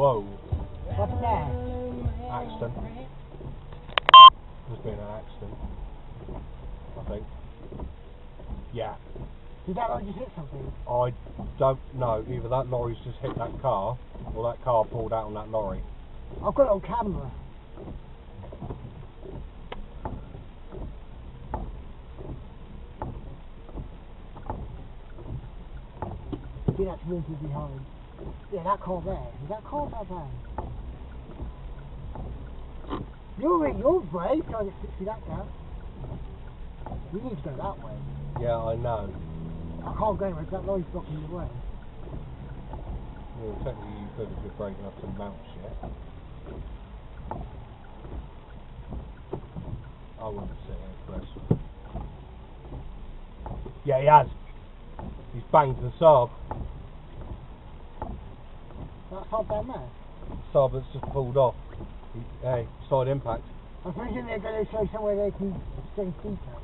Whoa. What's there? Accident. There's been an accident. I think. Yeah. Did that lorry just hit something? I don't know. Either that lorry's just hit that car, or that car pulled out on that lorry. I've got it on camera. See that's winter behind. Yeah, that car there. Is that car or that van? You're in your way, trying to see that down. We need to go that way. Yeah, I know. I can't go anywhere because that lorry's blocking the way. Well, technically you could if you're brave enough to mount shit. I wouldn't say Chris. Yeah, he has. He's banged the Saab. That's not down there. Just pulled off. He, hey, side impact. I'm thinking they're going to show somewhere they can send details.